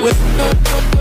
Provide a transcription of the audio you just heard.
With no